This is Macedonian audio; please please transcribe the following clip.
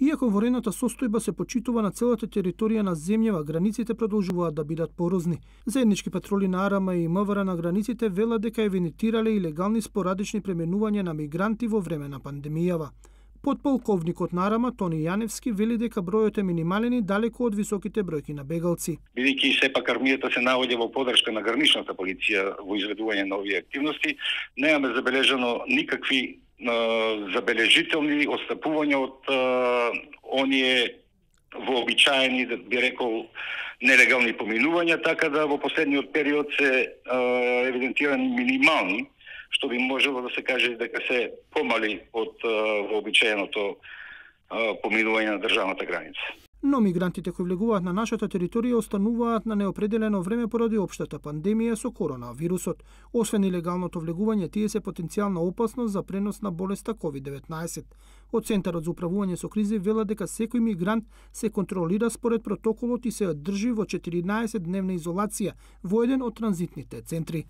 Иако ворената состојба се почитува на целата територија на земјава, границите продолжуваат да бидат порозни. Заеднички патроли на Арама и МВР на границите велат дека евидентирале илегални спорадични преминувања на мигранти во време на пандемијава. Подполковникот на Арама Тони Јаневски вели дека бројот е минимален и далеку од високите бројки на бегалци. Бидејќи сепак армијата се наоѓа во подршка на граничната полиција во изведување на овие активности, немаме забележано никакви забележителни отстапувања од оние вообичаени, да би рекол, нелегални поминувања, така да во последниот период се евидентирани минимални, што би можело да се каже дека се помали од вообичаеното поминување на државната граница но мигрантите кои влегуваат на нашата територија остануваат на неопределено време поради општата пандемија со коронавирусот. Освен илегалното влегување, тие се потенцијална опасност за пренос на болеста COVID-19. Од Центарот за управување со кризи вела дека секој мигрант се контролира според протоколот и се одржи во 14 дневна изолација во еден од транзитните центри.